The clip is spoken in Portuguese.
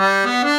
Música